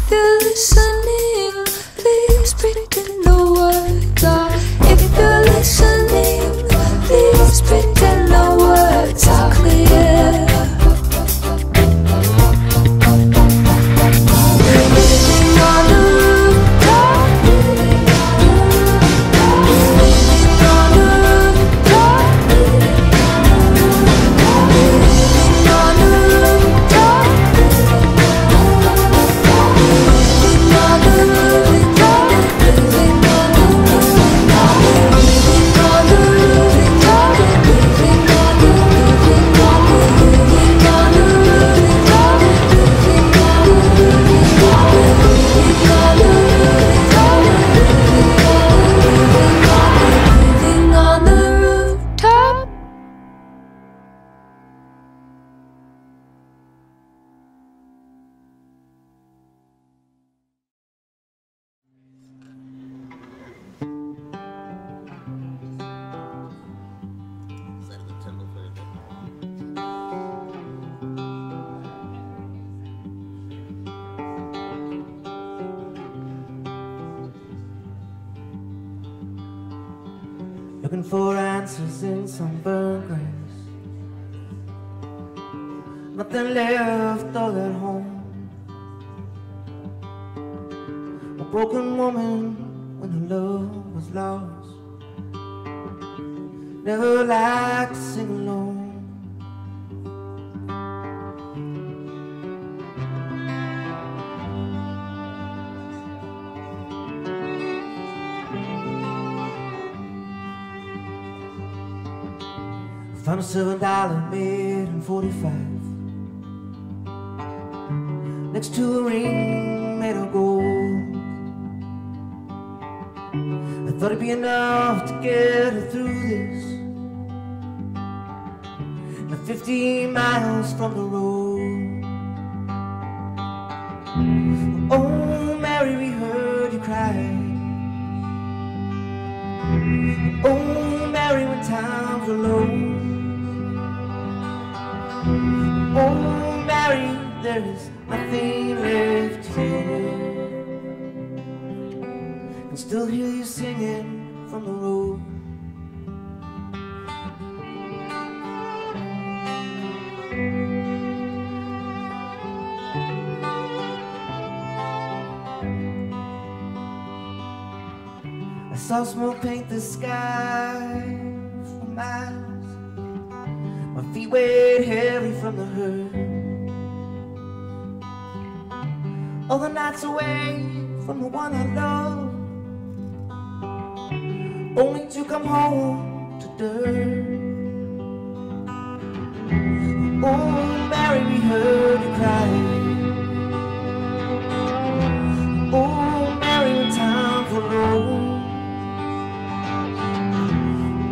the sun. Found a seven dollar made in 45 Next to a ring made of gold. I thought it'd be enough to get her through this. Now 15 miles from the road. there is nothing left here. I can still hear you singing from the road. I saw smoke paint the sky for miles. My feet weighed heavy from the hurt. All the nights away from the one I love, only to come home to dirt. Oh, Mary, we heard you cry. Oh, Mary, when times were low.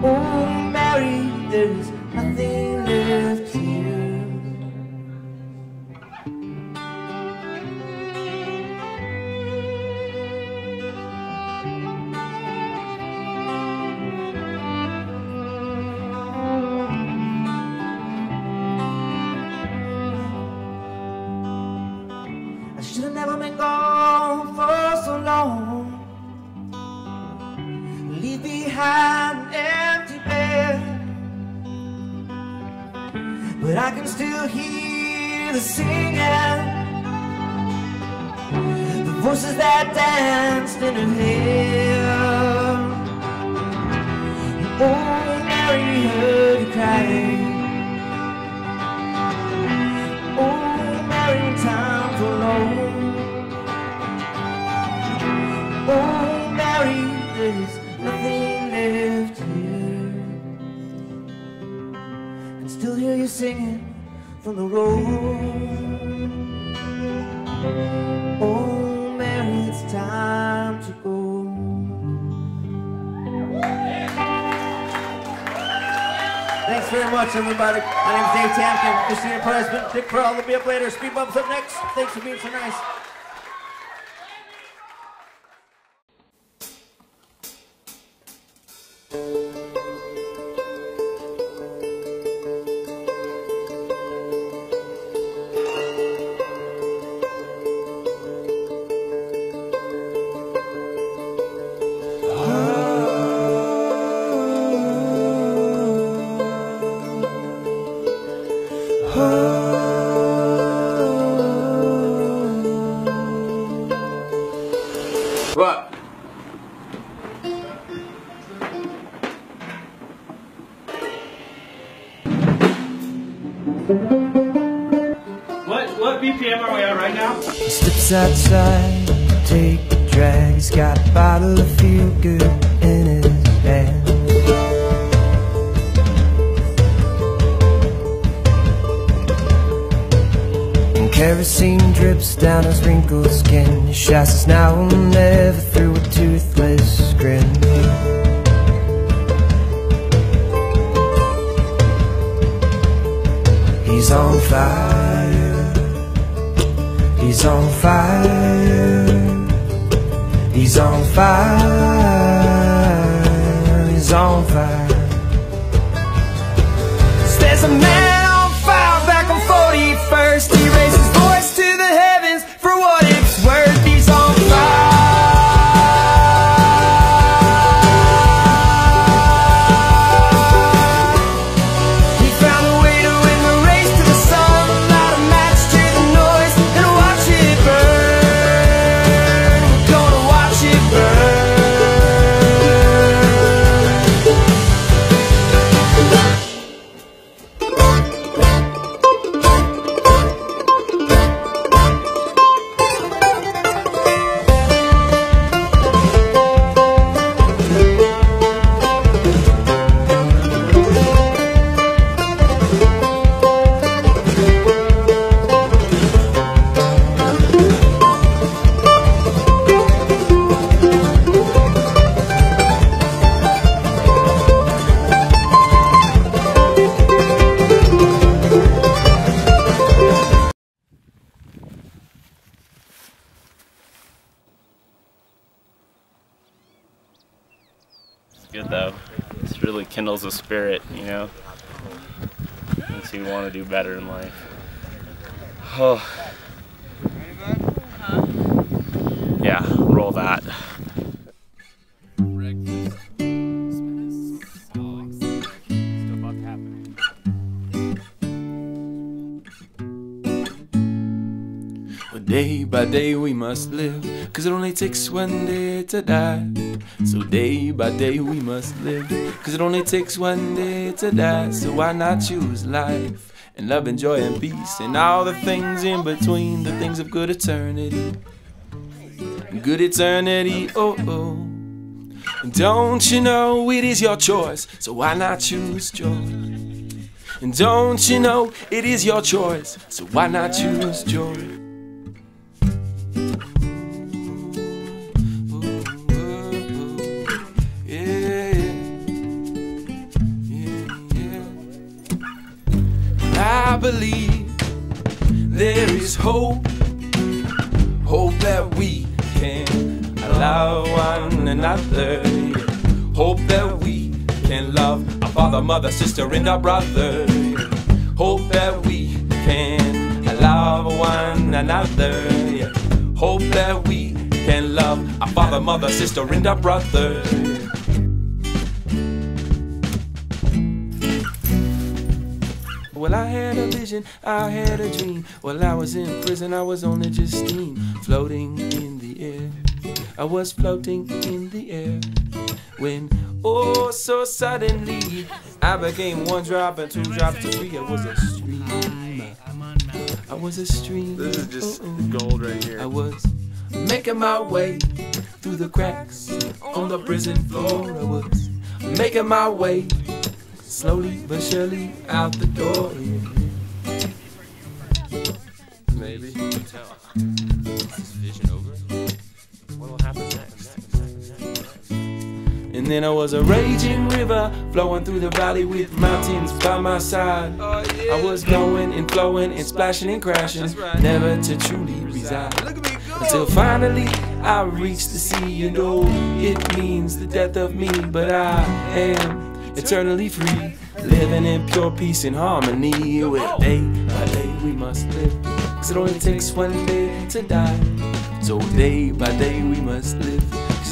Oh, Mary, there's nothing from the road. Oh, Mary, it's time to go. Thanks very much, everybody. My name is Dave Tamkin, Christina President, Dick Pearl will be up later. Speed bumps up next. Thanks for being so nice. He's on fire. He's on fire. He's on fire. He's on fire. There's a man a spirit, you know. Makes you want to do better in life. Oh. Yeah, roll that. By day we must live, cause it only takes one day to die. So day by day we must live, cause it only takes one day to die. So why not choose life and love and joy and peace, and all the things in between, the things of good eternity. Good eternity, oh oh. Don't you know it is your choice, so why not choose joy? And don't you know it is your choice, so why not choose joy? Yeah, yeah, yeah. I believe there is hope, hope that we can one another. Hope that we can love our father, mother, sister, and our brother. Hope that we can love one another. Hope that we can love our father, mother, sister, and our brother. Well, I had a vision, I had a dream. While I was in prison, I was only just steam floating in the air. I was floating in the air when, oh, so suddenly I became one drop and two drops to three. I was a. I was a streamer. This is just Oh, oh. gold right here. I was making my way through the cracks on the prison floor. I was making my way slowly but surely out the door. Maybe. Then I was a raging river flowing through the valley with mountains by my side. I was going and flowing and splashing and crashing, never to truly reside. Until finally I reached the sea, and oh, it means the death of me, but I am eternally free, living in pure peace and harmony. With day by day we must live, cause it only takes one day to die. So day by day we must live,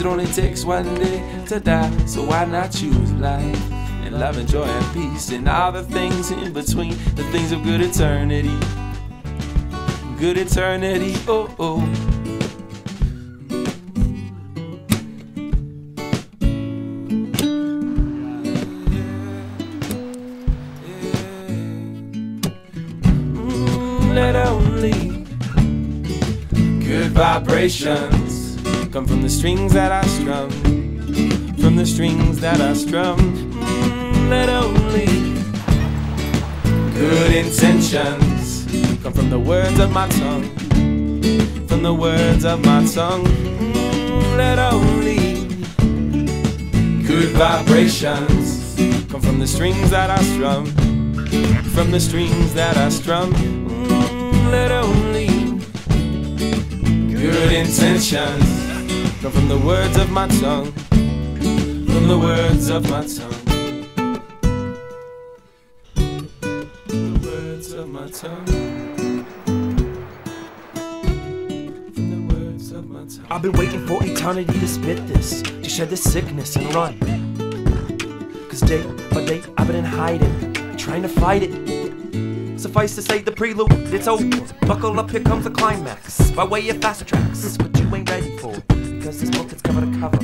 it only takes one day to die. So why not choose life? And love and joy and peace and all the things in between, the things of good eternity. Good eternity, oh oh. Mm, let only good vibrations come from the strings that I strum, from the strings that I strum. Mm, let only good intentions come from the words of my tongue, from the words of my tongue. Mm, let only good vibrations come from the strings that I strum from the strings that I strum. Mm, let only good intentions come from the words of my tongue, from the words of my tongue. The words of my tongue. From the words of my tongue. I've been waiting for eternity to spit this, to shed this sickness and run. Cause day by day I've been in hiding, trying to fight it. Suffice to say, the prelude, it's over. Buckle up, here comes the climax. By way of fast tracks, what you ain't ready this is cover to cover.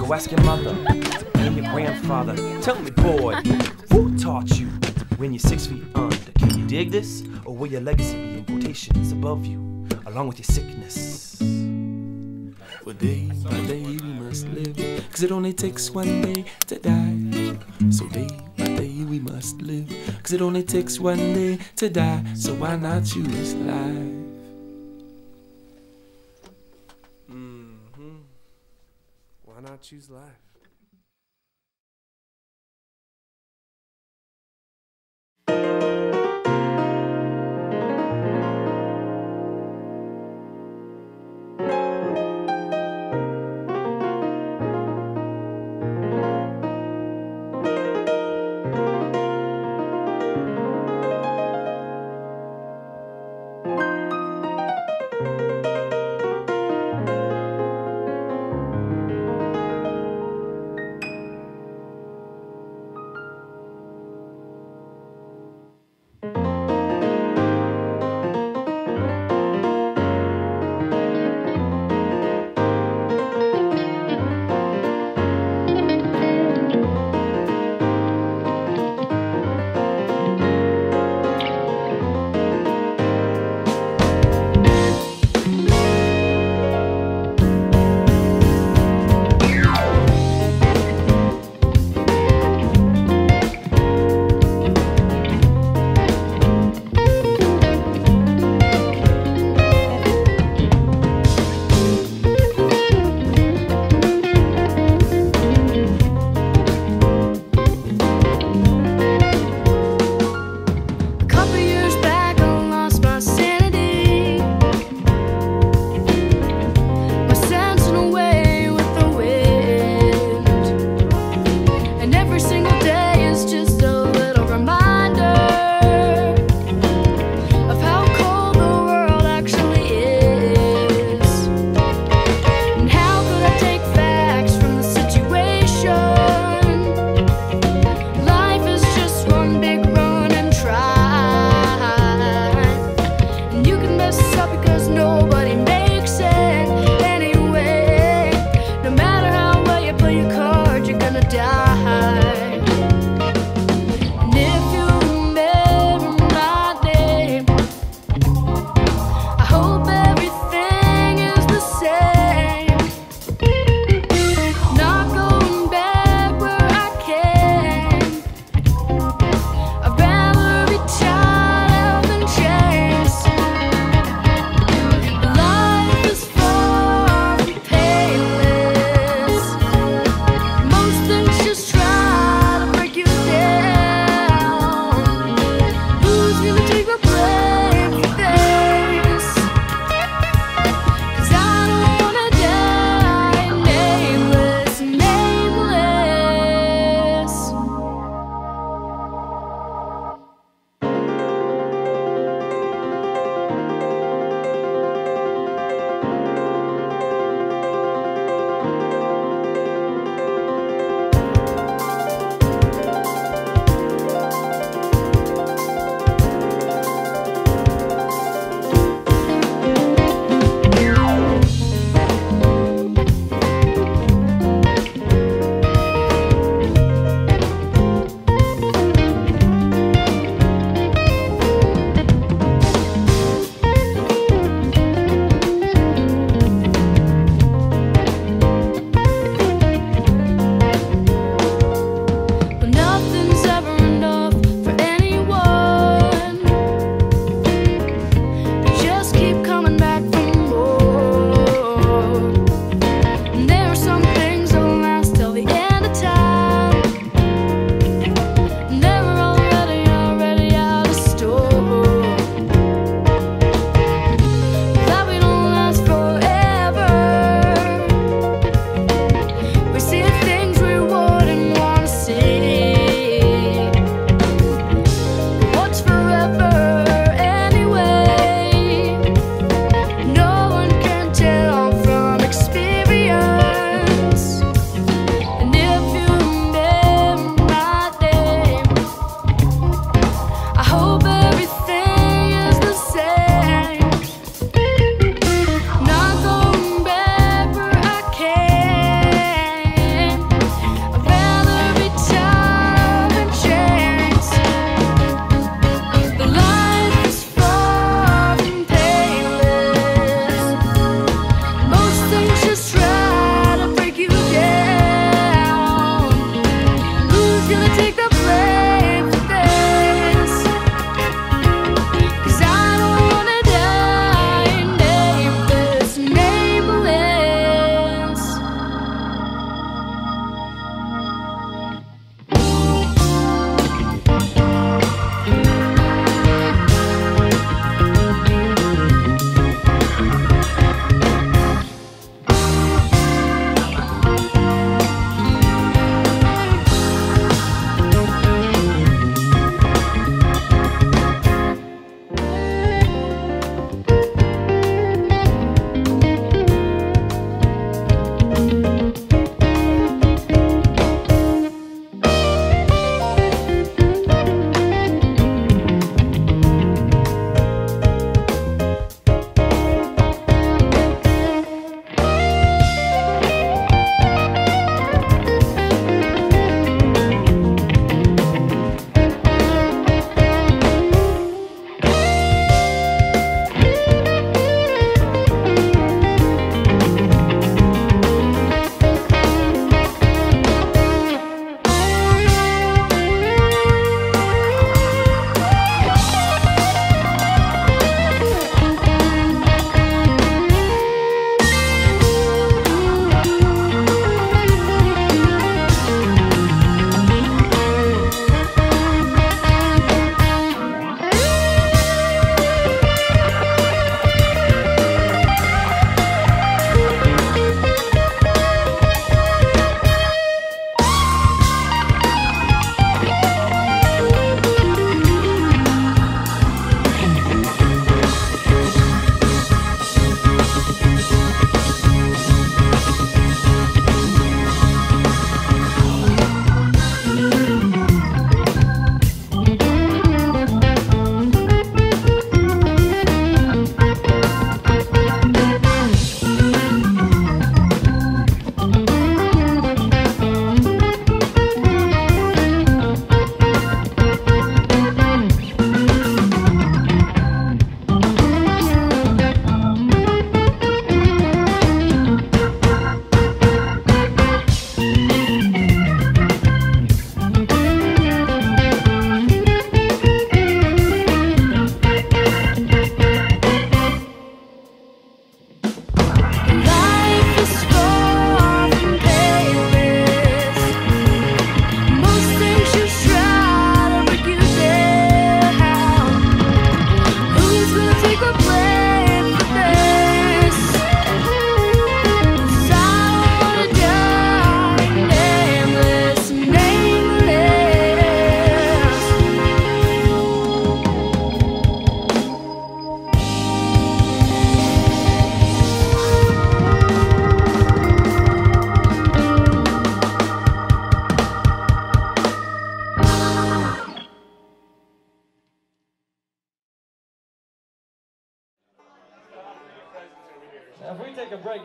Go ask your mother and your grandfather. Tell me, boy, who taught you when you're six feet under? Can you dig this? Or will your legacy be in quotations above you, along with your sickness? Well, day by day we must live, cause it only takes one day to die. So day by day we must live, cause it only takes one day to die. So why not choose life? Choose life?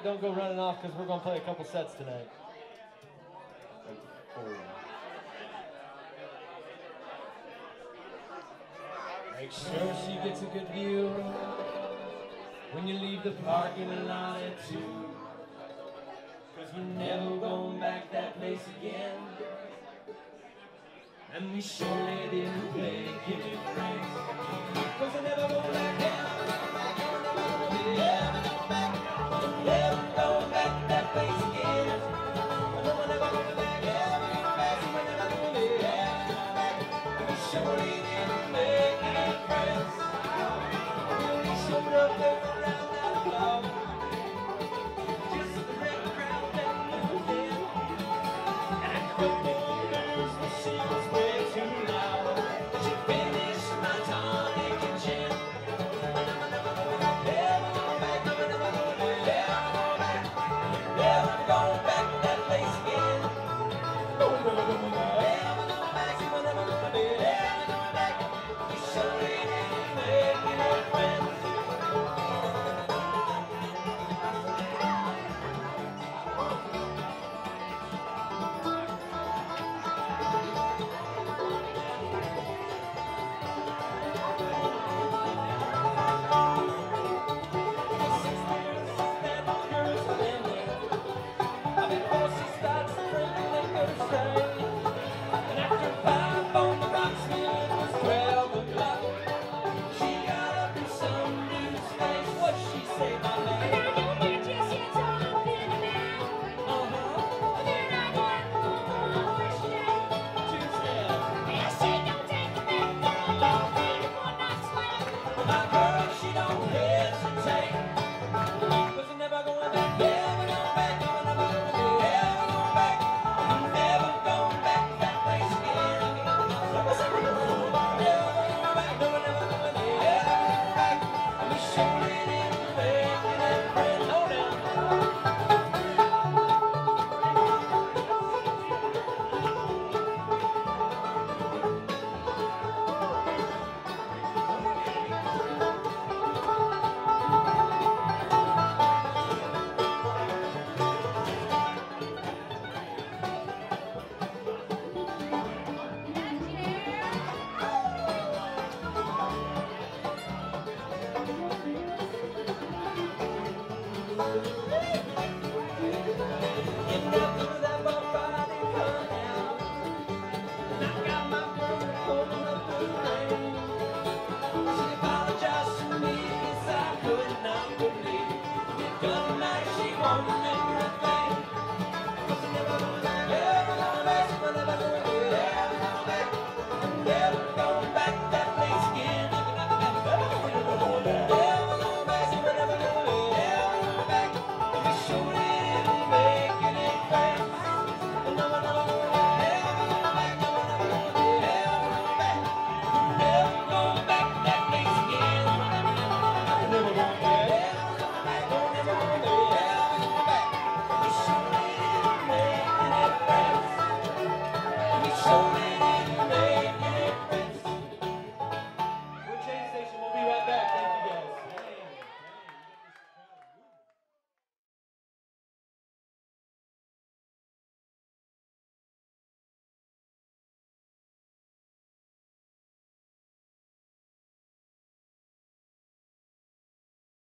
don't go running off because we're going to play a couple sets tonight. Make sure she gets a good view when you leave the parking lot at 2. Cause we're never going back that place again. And we sure didn't play, give it praise. Cause we're never going back down. victory.